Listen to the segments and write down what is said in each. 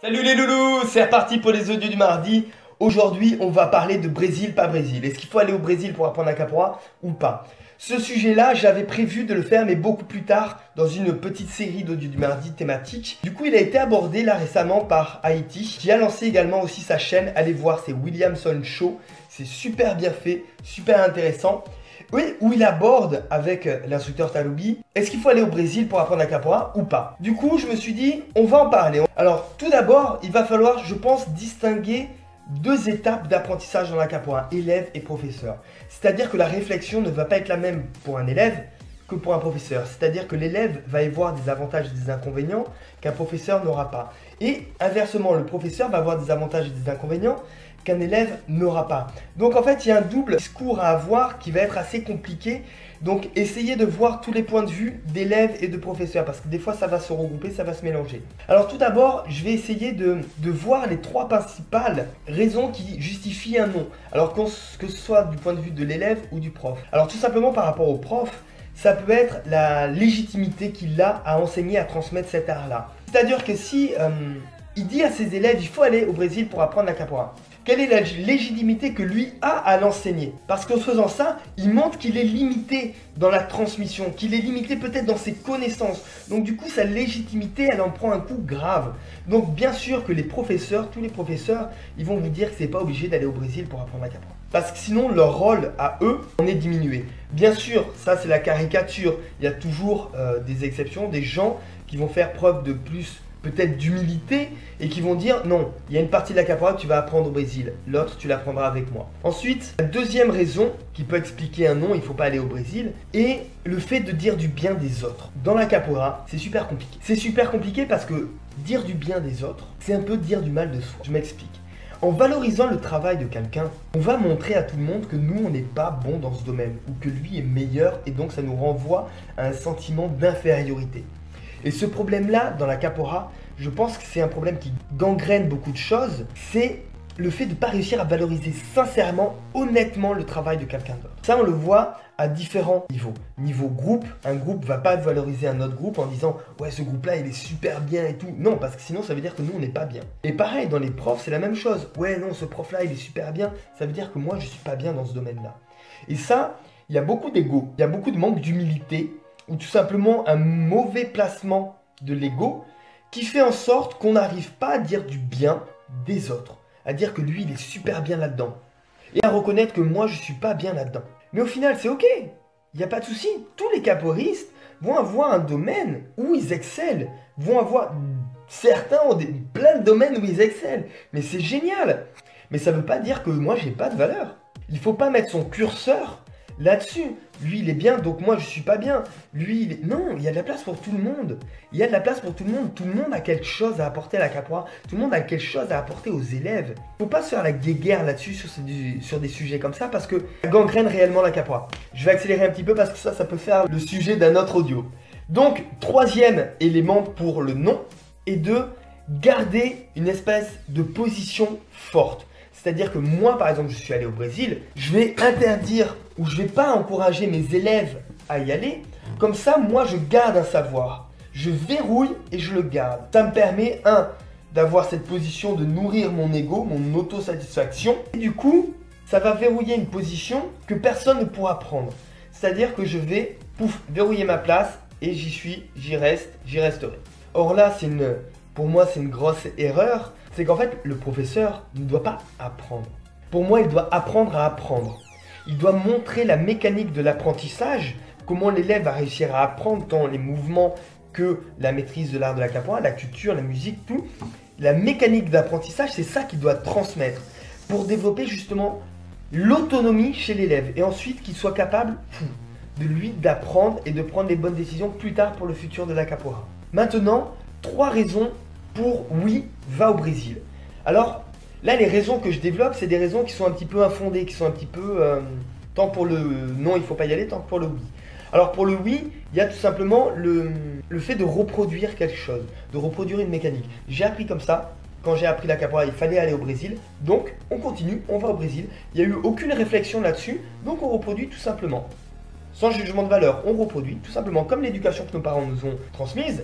Salut les loulous, c'est reparti pour les audios du mardi. Aujourd'hui, on va parler de Brésil, pas Brésil. Est-ce qu'il faut aller au Brésil pour apprendre la capoeira ou pas? Ce sujet-là, j'avais prévu de le faire, mais beaucoup plus tard, dans une petite série d'audios du mardi thématique. Du coup, il a été abordé là récemment par Haïti, qui a lancé également aussi sa chaîne. Allez voir, c'est Williamson Show. C'est super bien fait, super intéressant. Oui, où il aborde avec euh, l'instructeur Taloubi, est-ce qu'il faut aller au Brésil pour apprendre la capoeira ou pas? Du coup, je me suis dit, on va en parler. Alors, tout d'abord, il va falloir, je pense, distinguer deux étapes d'apprentissage dans la capoeira, élève et professeur. C'est-à-dire que la réflexion ne va pas être la même pour un élève que pour un professeur. C'est-à-dire que l'élève va y voir des avantages et des inconvénients qu'un professeur n'aura pas. Et inversement, le professeur va avoir des avantages et des inconvénients qu'un élève n'aura pas. Donc en fait, il y a un double discours à avoir qui va être assez compliqué. Donc essayez de voir tous les points de vue d'élèves et de professeurs parce que des fois ça va se regrouper, ça va se mélanger. Alors tout d'abord, je vais essayer de, voir les trois principales raisons qui justifient un non. Alors que ce soit du point de vue de l'élève ou du prof. Alors tout simplement par rapport au prof, ça peut être la légitimité qu'il a à enseigner, à transmettre cet art-là. C'est-à-dire que si euh, il dit à ses élèves, il faut aller au Brésil pour apprendre la capoeira. Quelle est la légitimité que lui a à l'enseigner? Parce qu'en faisant ça, il montre qu'il est limité dans la transmission, qu'il est limité peut-être dans ses connaissances. Donc du coup, sa légitimité, elle en prend un coup grave. Donc bien sûr que les professeurs, tous les professeurs, ils vont vous dire que c'est pas obligé d'aller au Brésil pour apprendre capoeira. Parce que sinon, leur rôle à eux en est diminué. Bien sûr, ça c'est la caricature. Il y a toujours euh, des exceptions, des gens qui vont faire preuve de plus peut-être d'humilité et qui vont dire non, il y a une partie de la capoeira que tu vas apprendre au Brésil, l'autre tu l'apprendras avec moi. Ensuite, la deuxième raison qui peut expliquer un non, il faut pas aller au Brésil, est le fait de dire du bien des autres. Dans la capoeira, c'est super compliqué. C'est super compliqué parce que dire du bien des autres, c'est un peu dire du mal de soi. Je m'explique. En valorisant le travail de quelqu'un, on va montrer à tout le monde que nous, on n'est pas bon dans ce domaine, ou que lui est meilleur, et donc ça nous renvoie à un sentiment d'infériorité. Et ce problème-là, dans la capora, je pense que c'est un problème qui gangrène beaucoup de choses. C'est le fait de ne pas réussir à valoriser sincèrement, honnêtement le travail de quelqu'un d'autre. Ça, on le voit à différents niveaux. Niveau groupe, un groupe va pas valoriser un autre groupe en disant ouais ce groupe là il est super bien et tout. Non, parce que sinon ça veut dire que nous on n'est pas bien. Et pareil dans les profs c'est la même chose. Ouais non ce prof là il est super bien, ça veut dire que moi je suis pas bien dans ce domaine là. Et ça, il y a beaucoup d'ego, il y a beaucoup de manque d'humilité ou tout simplement un mauvais placement de l'ego qui fait en sorte qu'on n'arrive pas à dire du bien des autres, à dire que lui il est super bien là-dedans et à reconnaître que moi je suis pas bien là-dedans. Mais au final c'est ok, il n'y a pas de souci. Tous les caporistes vont avoir un domaine où ils excellent, vont avoir certains ont plein de domaines où ils excellent, mais c'est génial. Mais ça ne veut pas dire que moi j'ai pas de valeur. Il faut pas mettre son curseur là-dessus. Lui, il est bien, donc moi, je suis pas bien. Lui, il. Non, il y a de la place pour tout le monde. Il y a de la place pour tout le monde. Tout le monde a quelque chose à apporter à la capoeira. Tout le monde a quelque chose à apporter aux élèves. Faut pas se faire la guéguerre là-dessus sur, sur, des sujets comme ça parce que ça gangrène réellement la capoeira. Je vais accélérer un petit peu parce que ça, ça peut faire le sujet d'un autre audio. Donc, troisième élément pour le non est de garder une espèce de position forte. C'est-à-dire que moi, par exemple, je suis allé au Brésil, je vais interdire ou je vais pas encourager mes élèves à y aller. Comme ça, moi, je garde un savoir. Je verrouille et je le garde. Ça me permet, un, d'avoir cette position de nourrir mon ego, mon autosatisfaction. Et du coup, ça va verrouiller une position que personne ne pourra prendre. C'est-à-dire que je vais, pouf, verrouiller ma place et j'y suis, j'y reste, j'y resterai. Or là, c'est une, pour moi, c'est une grosse erreur c'est qu'en fait, le professeur ne doit pas apprendre. Pour moi, il doit apprendre à apprendre. Il doit montrer la mécanique de l'apprentissage, comment l'élève va réussir à apprendre tant les mouvements que la maîtrise de l'art de la capoeira, la culture, la musique, tout. La mécanique d'apprentissage, c'est ça qu'il doit transmettre pour développer justement l'autonomie chez l'élève et ensuite qu'il soit capable de lui d'apprendre et de prendre les bonnes décisions plus tard pour le futur de la capoeira. Maintenant, trois raisons pour oui, va au Brésil. Alors, là, les raisons que je développe, c'est des raisons qui sont un petit peu infondées, qui sont un petit peu... Euh, tant pour le non, il faut pas y aller, tant pour le oui. Alors pour le oui, il y a tout simplement le, le fait de reproduire quelque chose, de reproduire une mécanique. J'ai appris comme ça, quand j'ai appris la capoeira, il fallait aller au Brésil. Donc, on continue, on va au Brésil. Il n'y a eu aucune réflexion là-dessus, donc on reproduit tout simplement. Sans jugement de valeur, on reproduit tout simplement comme l'éducation que nos parents nous ont transmise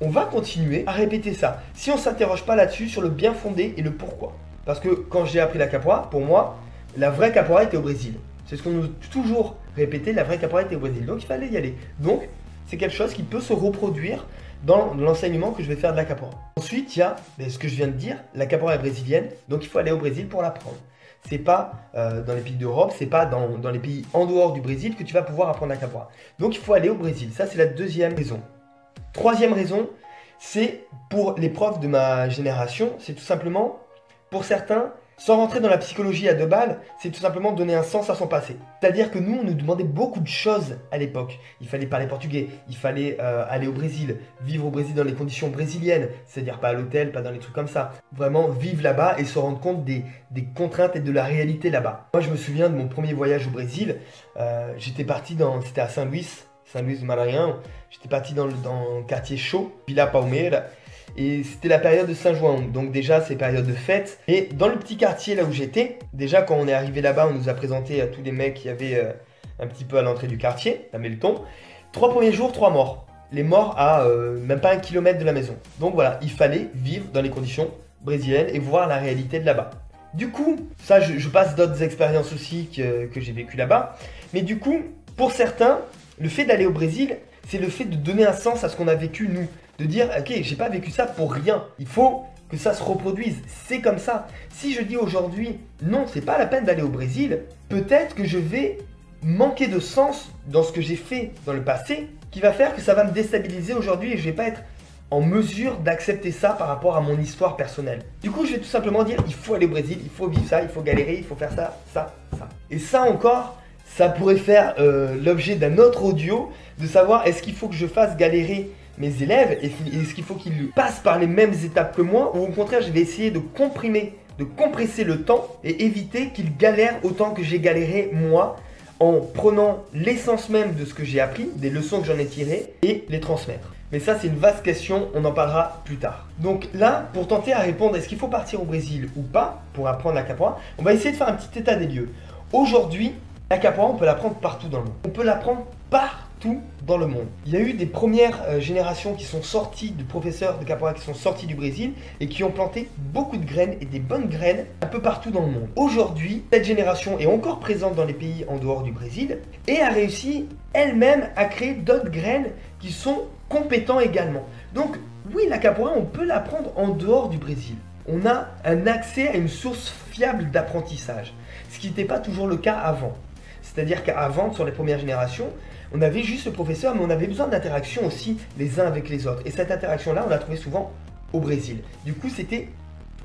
on va continuer à répéter ça. Si on s'interroge pas là-dessus, sur le bien fondé et le pourquoi. Parce que quand j'ai appris la capoeira, pour moi, la vraie capoeira était au Brésil. C'est ce qu'on nous a toujours répété, la vraie capoeira était au Brésil. Donc il fallait y aller. Donc c'est quelque chose qui peut se reproduire dans l'enseignement que je vais faire de la capoeira. Ensuite, il y a ben, ce que je viens de dire, la capoeira est brésilienne, donc il faut aller au Brésil pour l'apprendre. C'est pas euh, dans les pays d'Europe, c'est pas dans, dans, les pays en dehors du Brésil que tu vas pouvoir apprendre la capoeira. Donc il faut aller au Brésil. Ça, c'est la deuxième raison. Troisième raison, c'est pour les profs de ma génération, c'est tout simplement, pour certains, sans rentrer dans la psychologie à deux balles, c'est tout simplement donner un sens à son passé. C'est-à-dire que nous, on nous demandait beaucoup de choses à l'époque. Il fallait parler portugais, il fallait euh, aller au Brésil, vivre au Brésil dans les conditions brésiliennes, c'est-à-dire pas à l'hôtel, pas dans les trucs comme ça. Vraiment vivre là-bas et se rendre compte des, contraintes et de la réalité là-bas. Moi, je me souviens de mon premier voyage au Brésil. Euh, j'étais parti dans, c'était à Saint-Louis, De Maranhão. J'étais parti dans le, le quartier chaud, Villa Palmeira. Et c'était la période de Saint-Juin, donc déjà c'est période de fête. Et dans le petit quartier là où j'étais, déjà quand on est arrivé là-bas, on nous a présenté à tous les mecs qui avaient euh, un petit peu à l'entrée du quartier, à Melton. Trois premiers jours, trois morts. Les morts à euh, même pas un kilomètre de la maison. Donc voilà, il fallait vivre dans les conditions brésiliennes et voir la réalité de là-bas. Du coup, ça je, passe d'autres expériences aussi que, que j'ai vécu là-bas. Mais du coup, pour certains, le fait d'aller au Brésil, c'est le fait de donner un sens à ce qu'on a vécu nous de dire ok j'ai pas vécu ça pour rien. Il faut que ça se reproduise. C'est comme ça. Si je dis aujourd'hui non, c'est pas la peine d'aller au Brésil, peut-être que je vais manquer de sens dans ce que j'ai fait dans le passé, qui va faire que ça va me déstabiliser aujourd'hui et je vais pas être en mesure d'accepter ça par rapport à mon histoire personnelle. Du coup, je vais tout simplement dire il faut aller au Brésil, il faut vivre ça, il faut galérer, il faut faire ça, ça, ça. Et ça encore, ça pourrait faire euh, l'objet d'un autre audio de savoir est-ce qu'il faut que je fasse galérer mes élèves Est-ce qu'il faut qu'ils passent par les mêmes étapes que moi Ou au contraire, je vais essayer de comprimer, de compresser le temps et éviter qu'ils galèrent autant que j'ai galéré moi en prenant l'essence même de ce que j'ai appris, des leçons que j'en ai tirées et les transmettre. Mais ça, c'est une vaste question, on en parlera plus tard. Donc là, pour tenter à répondre, est-ce qu'il faut partir au Brésil ou pas pour apprendre la capoeira On va essayer de faire un petit état des lieux. Aujourd'hui, la capoeira, on peut l'apprendre partout dans le monde. On peut l'apprendre partout tout dans le monde. Il y a eu des premières euh, générations qui sont sorties, de professeurs de capoeira qui sont sortis du Brésil et qui ont planté beaucoup de graines et des bonnes graines un peu partout dans le monde. Aujourd'hui, cette génération est encore présente dans les pays en dehors du Brésil et a réussi elle-même à créer d'autres graines qui sont compétents également. Donc oui, la capoeira, on peut l'apprendre en dehors du Brésil. On a un accès à une source fiable d'apprentissage, ce qui n'était pas toujours le cas avant. C'est-à-dire qu'avant, sur les premières générations, on avait juste le professeur, mais on avait besoin d'interaction aussi les uns avec les autres. Et cette interaction-là, on la trouvait souvent au Brésil. Du coup, c'était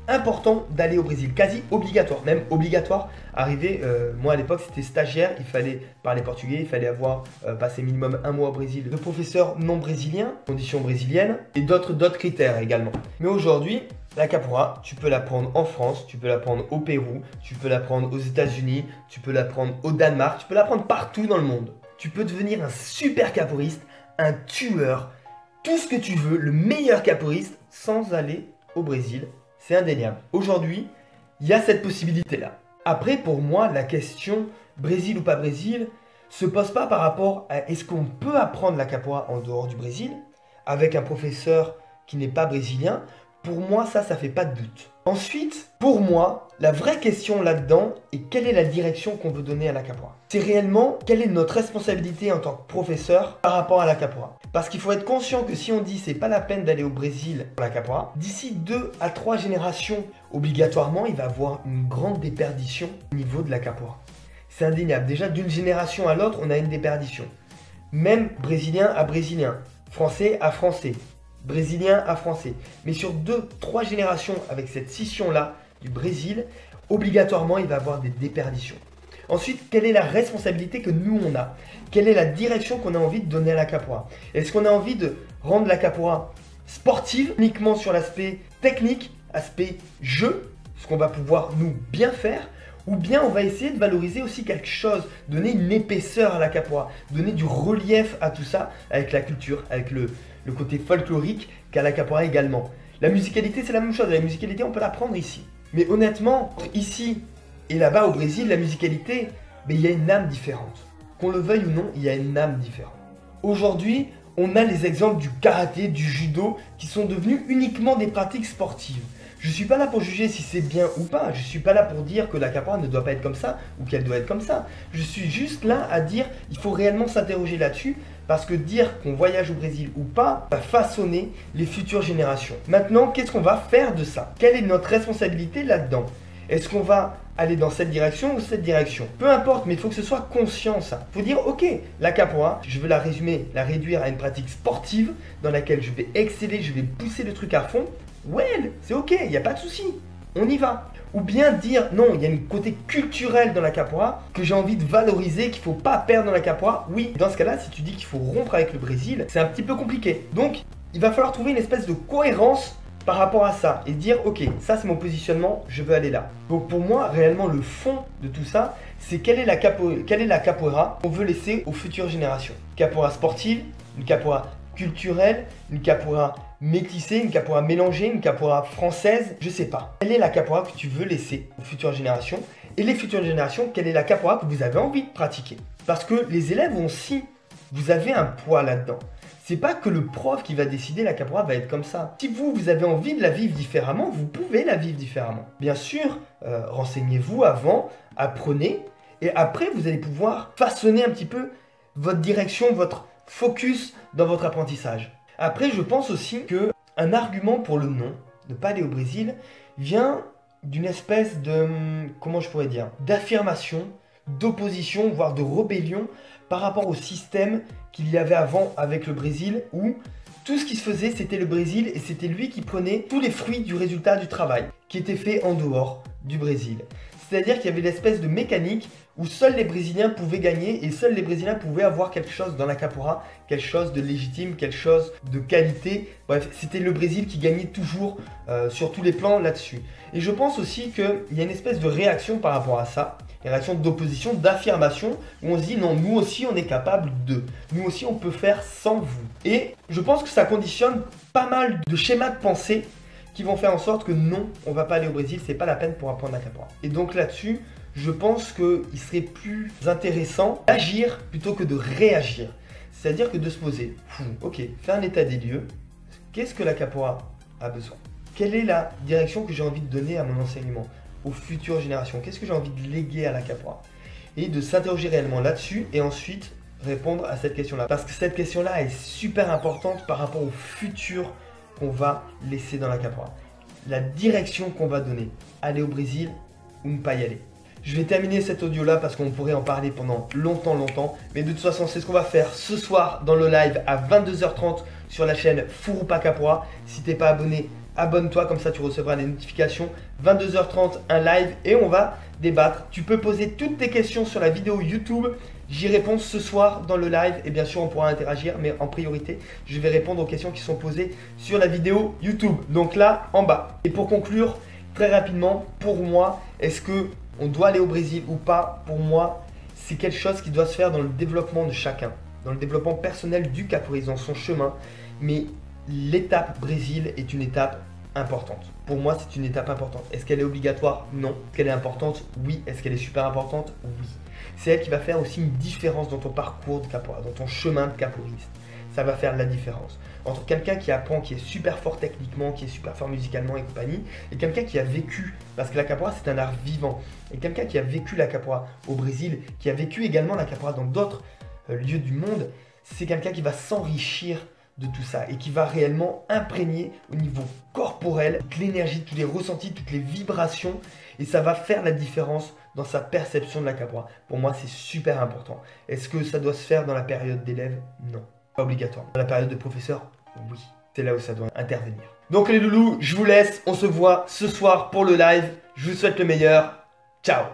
important d'aller au Brésil, quasi obligatoire, même obligatoire. Arriver, euh, moi à l'époque c'était stagiaire, il fallait parler portugais, il fallait avoir euh, passé minimum un mois au Brésil de professeurs non brésiliens, conditions brésiliennes, et d'autres d'autres critères également. Mais aujourd'hui, la capoeira, tu peux l'apprendre en France, tu peux l'apprendre au Pérou, tu peux l'apprendre aux États-Unis, tu peux l'apprendre au Danemark, tu peux l'apprendre partout dans le monde tu peux devenir un super capoeiriste, un tueur, tout ce que tu veux, le meilleur capoeiriste sans aller au Brésil. C'est indéniable. Aujourd'hui, il y a cette possibilité-là. Après, pour moi, la question Brésil ou pas Brésil se pose pas par rapport à est-ce qu'on peut apprendre la capoeira en dehors du Brésil avec un professeur qui n'est pas brésilien. Pour moi, ça, ça fait pas de doute. Ensuite, pour moi, la vraie question là-dedans est quelle est la direction qu'on veut donner à la capoeira C'est réellement quelle est notre responsabilité en tant que professeur par rapport à la capoeira Parce qu'il faut être conscient que si on dit c'est pas la peine d'aller au Brésil pour la capoeira, d'ici 2 à 3 générations, obligatoirement, il va y avoir une grande déperdition au niveau de la capoeira. C'est indéniable. Déjà, d'une génération à l'autre, on a une déperdition. Même brésilien à brésilien, français à français, brésilien à français. Mais sur 2-3 générations avec cette scission-là, du Brésil, obligatoirement, il va avoir des déperditions. Ensuite, quelle est la responsabilité que nous, on a? Quelle est la direction qu'on a envie de donner à la capoeira? Est-ce qu'on a envie de rendre la capoeira sportive uniquement sur l'aspect technique, aspect jeu, ce qu'on va pouvoir nous bien faire? Ou bien on va essayer de valoriser aussi quelque chose, donner une épaisseur à la capoeira, donner du relief à tout ça avec la culture, avec le, le côté folklorique qu'a la également. La musicalité, c'est la même chose. La musicalité, on peut l'apprendre ici. Mais honnêtement, ici et là-bas au Brésil, la musicalité, il y a une âme différente. Qu'on le veuille ou non, il y a une âme différente. Aujourd'hui, on a les exemples du karaté, du judo, qui sont devenus uniquement des pratiques sportives. Je suis pas là pour juger si c'est bien ou pas. Je suis pas là pour dire que la capoeira ne doit pas être comme ça ou qu'elle doit être comme ça. Je suis juste là à dire il faut réellement s'interroger là-dessus parce que dire qu'on voyage au Brésil ou pas va façonner les futures générations. Maintenant, qu'est-ce qu'on va faire de ça? Quelle est notre responsabilité là-dedans? Est-ce qu'on va aller dans cette direction ou cette direction? Peu importe, mais il faut que ce soit conscient ça. Il faut dire, ok, la capoeira, je veux la résumer, la réduire à une pratique sportive dans laquelle je vais exceller, je vais pousser le truc à fond. Ouais, c'est ok, il n'y a pas de souci. On y va. Ou bien dire non, il y a un côté culturel dans la capoeira que j'ai envie de valoriser, qu'il faut pas perdre dans la capoeira. Oui, dans ce cas-là, si tu dis qu'il faut rompre avec le Brésil, c'est un petit peu compliqué. Donc, il va falloir trouver une espèce de cohérence par rapport à ça et dire ok, ça c'est mon positionnement, je veux aller là. Donc pour moi, réellement, le fond de tout ça, c'est quelle est la, quelle est la capoeira qu'on veut laisser aux futures générations. Capoeira sportive, une capoeira culturelle, une capoeira métissée, une capoeira mélangée, une capoeira française, je sais pas. Quelle est la capoeira que tu veux laisser aux futures générations? Et les futures générations, quelle est la capoeira que vous avez envie de pratiquer? Parce que les élèves aussi, vous avez un poids là-dedans. C'est pas que le prof qui va décider la capoeira va être comme ça. Si vous, vous avez envie de la vivre différemment, vous pouvez la vivre différemment. Bien sûr, euh, renseignez-vous avant, apprenez, et après, vous allez pouvoir façonner un petit peu votre direction, votre focus dans votre apprentissage. Après, je pense aussi que un argument pour le non, ne pas aller au Brésil, vient d'une espèce de, comment je pourrais dire, d'affirmation, d'opposition, voire de rébellion par rapport au système qu'il y avait avant avec le Brésil, où tout ce qui se faisait, c'était le Brésil et c'était lui qui prenait tous les fruits du résultat du travail qui était fait en dehors du Brésil. C'est-à-dire qu'il y avait l'espèce de mécanique où seuls les Brésiliens pouvaient gagner et seuls les Brésiliens pouvaient avoir quelque chose dans la capoeira, quelque chose de légitime, quelque chose de qualité. Bref, c'était le Brésil qui gagnait toujours euh, sur tous les plans là-dessus. Et je pense aussi qu'il y a une espèce de réaction par rapport à ça, une réaction d'opposition, d'affirmation, où on se dit non, nous aussi on est capable de, nous aussi on peut faire sans vous. Et je pense que ça conditionne pas mal de schémas de pensée qui vont faire en sorte que non, on va pas aller au Brésil, c'est pas la peine pour apprendre la capoeira. Et donc là-dessus, je pense qu'il serait plus intéressant d'agir plutôt que de réagir. C'est-à-dire que de se poser, ok, faire un état des lieux, qu'est-ce que la capoeira a besoin? Quelle est la direction que j'ai envie de donner à mon enseignement, aux futures générations? Qu'est-ce que j'ai envie de léguer à la capoeira Et de s'interroger réellement là-dessus et ensuite répondre à cette question-là. Parce que cette question-là est super importante par rapport au futur qu'on va laisser dans la capoeira. La direction qu'on va donner. Aller au Brésil ou ne pas y aller. Je vais terminer cet audio là parce qu'on pourrait en parler pendant longtemps longtemps. Mais de toute façon c'est ce qu'on va faire ce soir dans le live à 22h30 sur la chaîne Furupa Capoeira. Si t'es pas abonné, abonne-toi comme ça tu recevras les notifications. 22h30 un live et on va débattre. Tu peux poser toutes tes questions sur la vidéo YouTube. J'y réponds ce soir dans le live et bien sûr on pourra interagir mais en priorité je vais répondre aux questions qui sont posées sur la vidéo YouTube. Donc là en bas. Et pour conclure très rapidement pour moi est-ce que on doit aller au Brésil ou pas? Pour moi c'est quelque chose qui doit se faire dans le développement de chacun. Dans le développement personnel du capoeiriste dans son chemin. Mais l'étape Brésil est une étape importante. Pour moi, c'est une étape importante. Est-ce qu'elle est obligatoire? Non. Est-ce qu'elle est importante? Oui. Est-ce qu'elle est super importante? Oui c'est elle qui va faire aussi une différence dans ton parcours de capoeira, dans ton chemin de capoeiriste. Ça va faire la différence entre quelqu'un qui apprend, qui est super fort techniquement, qui est super fort musicalement et compagnie, et quelqu'un qui a vécu, parce que la capoeira c'est un art vivant, et quelqu'un qui a vécu la capoeira au Brésil, qui a vécu également la capoeira dans d'autres euh, lieux du monde, c'est quelqu'un qui va s'enrichir de tout ça et qui va réellement imprégner au niveau corporel toute l'énergie, tous les ressentis, toutes les vibrations et ça va faire la différence dans sa perception de la capoeira. Pour moi, c'est super important. Est-ce que ça doit se faire dans la période d'élève? Non, pas obligatoire. Dans la période de professeur? Oui. C'est là où ça doit intervenir. Donc les loulous, je vous laisse. On se voit ce soir pour le live. Je vous souhaite le meilleur. Ciao